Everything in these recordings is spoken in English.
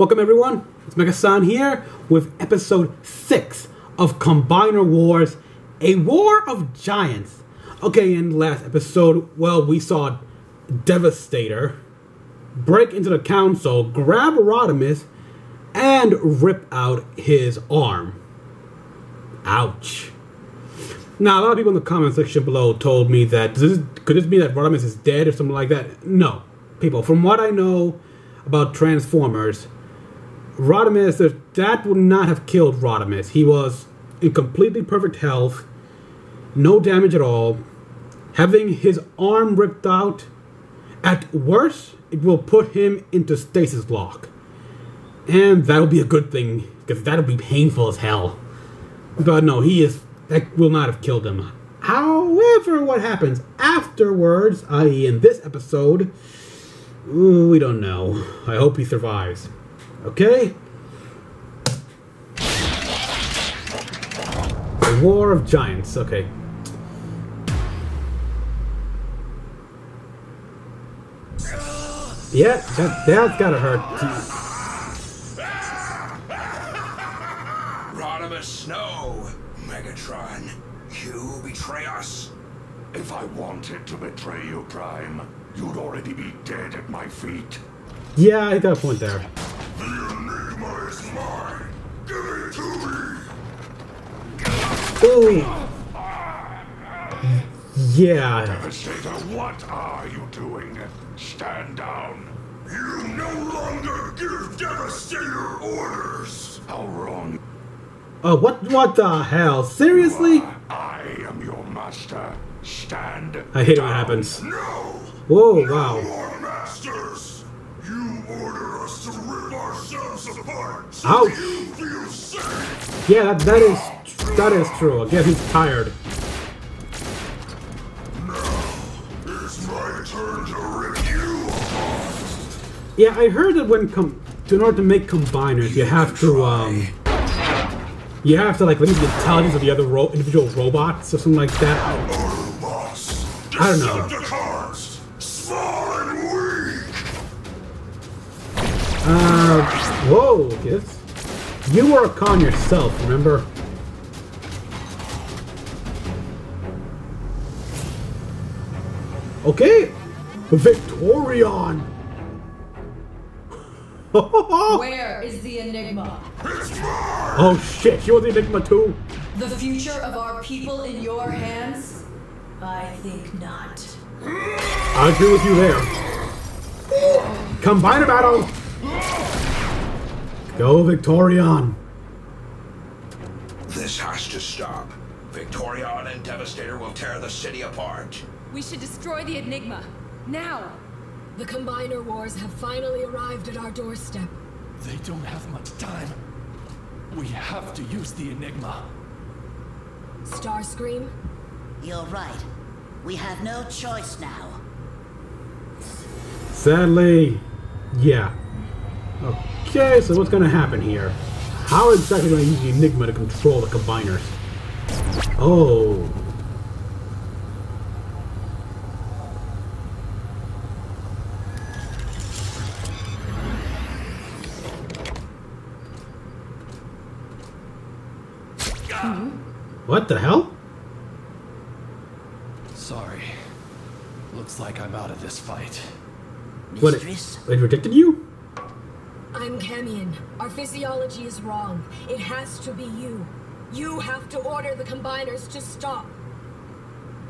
Welcome everyone, it's Mecha-san here with episode 6 of Combiner Wars, a war of giants. Okay, in last episode, well, we saw Devastator break into the council, grab Rodimus, and rip out his arm. Ouch. Now, a lot of people in the comment section below told me that this, could this mean that Rodimus is dead or something like that? No. People, from what I know about Transformers, Rodimus, that would not have killed Rodimus. He was in completely perfect health, no damage at all. Having his arm ripped out, at worst, it will put him into stasis lock. And that'll be a good thing, because that'll be painful as hell. But no, he is. That will not have killed him. However, what happens afterwards, i.e., in this episode, we don't know. I hope he survives. Okay? The War of Giants. Okay. Yeah, that, that's gotta hurt. Rodimus Snow, Megatron, you betray us? If I wanted to betray you, Prime, you'd already be dead at my feet. Yeah, I got a point there. The Enigma is mine. Give it to me. Ooh. Yeah. Devastator, what are you doing? Stand down. You no longer give Devastator orders. How wrong. Oh, what? What the hell? Seriously? are. I am your master. Stand. I hate when it happens. No. Whoa! Wow. Ouch. Yeah, that, that is that is true. He's tired. Yeah, I heard that when com to, in order to make combiners, you have to um, you have to like limit the intelligence of the other ro individual robots or something like that. I don't know. Uh, whoa, kids. You were a con yourself, remember? Okay, Victorion. Where is the Enigma? oh shit, she was the Enigma too. The future of our people in your hands? I think not. I agree with you there. Combiner battle. Go Victorion. This has to stop. Victorion and Devastator will tear the city apart. We should destroy the Enigma. Now! The Combiner Wars have finally arrived at our doorstep. They don't have much time. We have to use the Enigma. Starscream, You're right. We have no choice now. Sadly, yeah. Okay, so what's gonna happen here? How exactly do I use the Enigma to control the combiners? Oh. What the hell? Sorry. Looks like I'm out of this fight. What? It, Mistress? it rejected you? I'm Camien. Our physiology is wrong. It has to be you. You have to order the Combiners to stop.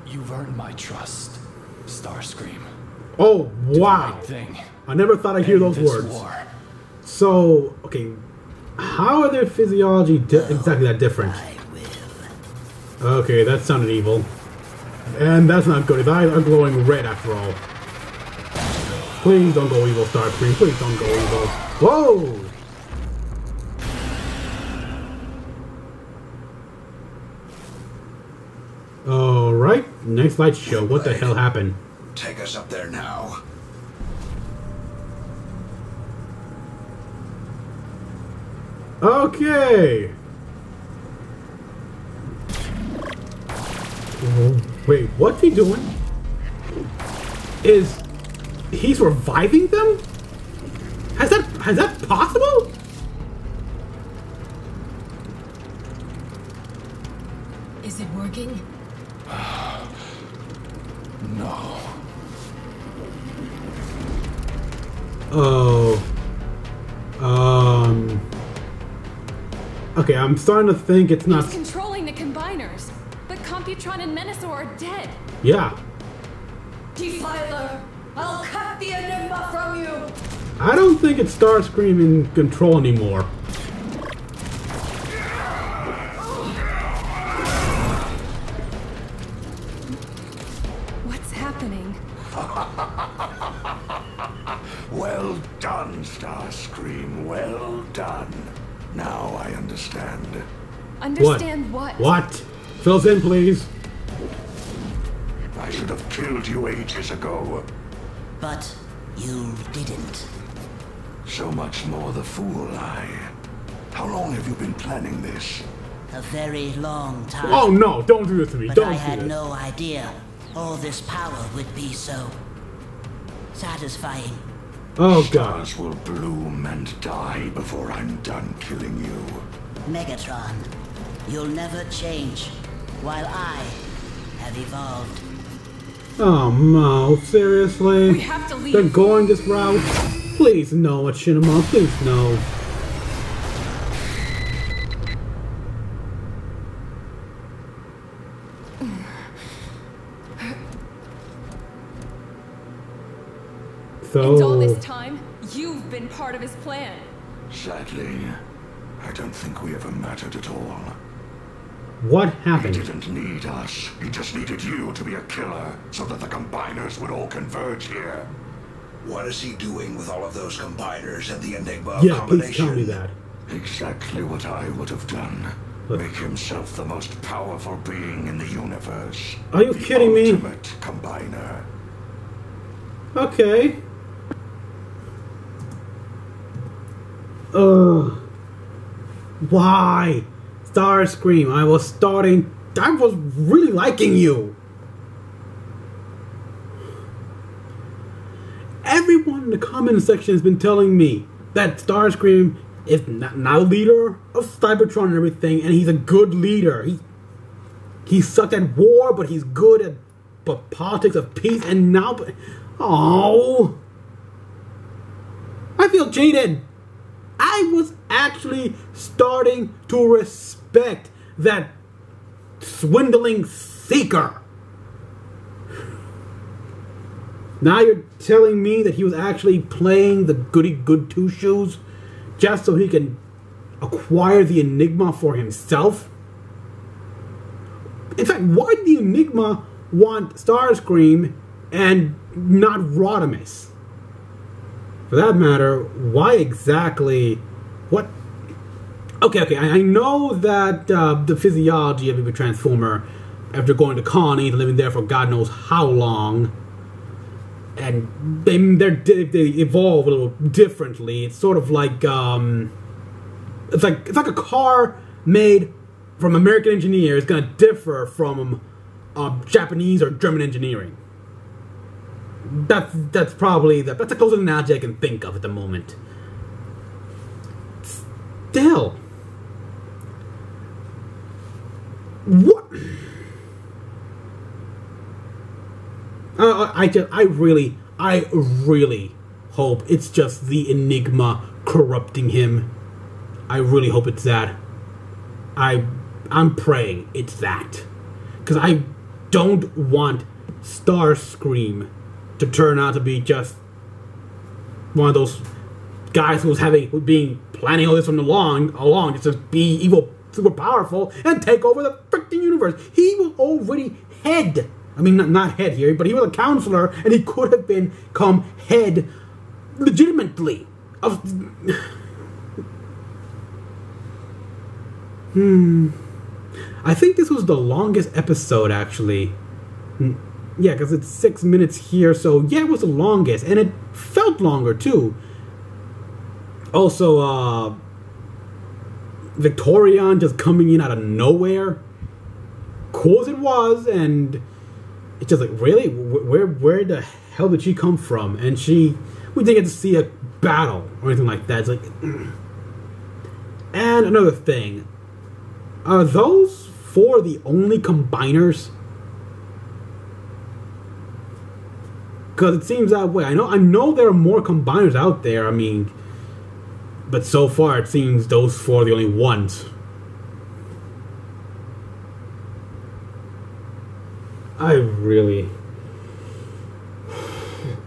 You've earned my trust, Starscream. Oh, wow. right thing. I never thought I'd hear End those words. War. So, okay, how are their physiology di- exactly that different? I will. Okay, that sounded evil. And that's not good. His eyes are glowing red after all. Please don't go evil, Starscream. Please don't go evil. Whoa! Alright, next light show. What the hell happened? Take us up there now. Okay! Wait, what's he doing? Is he's reviving them? Has that has that possible? Is it working? No. Oh. Um. Okay, I'm starting to think it's not. He's controlling the combiners. But Computron and Menasor are dead. Yeah. Defiler, I'll cut the Enigma from you! I don't think it's Starscream in control anymore. What's happening? Well done, Starscream. Well done. Now I understand. Understand what? What? Fills in, please. I should have killed you ages ago. But you didn't. So much more the fool I. How long have you been planning this? A very long time. Oh no! Don't do this to me! But don't I do had this. no idea all this power would be so satisfying. Oh god. Stars will bloom and die before I'm done killing you. Megatron, you'll never change while I have evolved. Oh no! Seriously? We have to leave. They're going this route? Please no, Machinima. Please no. So. And all this time, you've been part of his plan. Sadly, I don't think we ever mattered at all. What happened? He didn't need us. He just needed you to be a killer so that the combiners would all converge here. What is he doing with all of those combiners and the Enigma Yeah, please combination? tell me that. Exactly what I would have done. But- Make himself the most powerful being in the universe. Are you The kidding me? Ultimate combiner. Okay. Ugh. Why? Starscream, I was starting. I was really liking you. Everyone in the comment section has been telling me that Starscream is not, not a leader of Cybertron and everything, and he's a good leader. He he sucked at war, but he's good at but politics of peace. And now, oh, I feel cheated. I was actually starting to respect that swindling seeker. Now you're telling me that he was actually playing the goody good two shoes just so he can acquire the Enigma for himself? In fact, why did the Enigma want Starscream and not Rodimus? For that matter, why exactly? What? Okay, okay, I, I know that uh, the physiology of a transformer, after going to and living there for God knows how long, and they they're, they evolve a little differently. It's sort of like um, it's like it's like a car made from American engineers gonna differ from uh, Japanese or German engineering. That's that's probably the that's the closest analogy I can think of at the moment. Still, what? Uh, I just, I really, I really hope it's just the Enigma corrupting him. I really hope it's that. I, I'm praying it's that, because I don't want Starscream to turn out to be just one of those guys who was having, who being planning all this from the long along, just to be evil, super powerful, and take over the freaking universe. He was already head. I mean, not, not head here, but he was a counselor, and he could have been come head legitimately of. Hmm. I think this was the longest episode, actually. Yeah, because it's six minutes here, so yeah, it was the longest, and it felt longer too. Also, uh, Victorion just coming in out of nowhere. Cool as it was, and it's just like, really, where where the hell did she come from? And she, we didn't get to see a battle or anything like that. It's like, and another thing, are those four the only combiners? Because it seems that way. I know. I know there are more combiners out there. I mean, but so far it seems those four are the only ones. I really.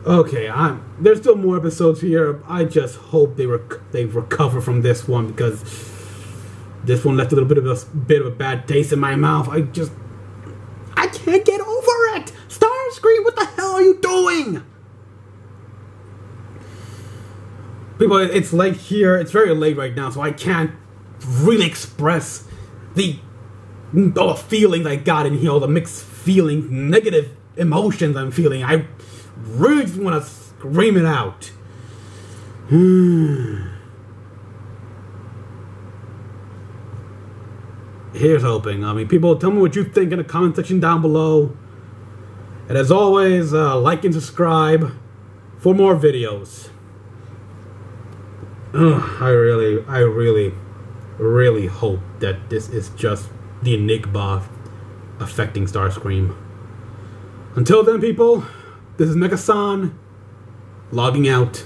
Okay, I'm. There's still more episodes here. I just hope they rec- they recover from this one because this one left a little bit of a bit of a bad taste in my mouth. I just I can't get over it. Starscream, what the hell are you doing? People, it's late here. It's very late right now, so I can't really express the all the feelings I got in here, all the mixed feelings, negative emotions I'm feeling. I really just want to scream it out. Here's hoping. I mean, people, tell me what you think in the comment section down below. And as always, uh, like and subscribe for more videos. Ugh, I really, I really, really hope that this is just the Enigma affecting Starscream. Until then, people, this is Mecha-san logging out.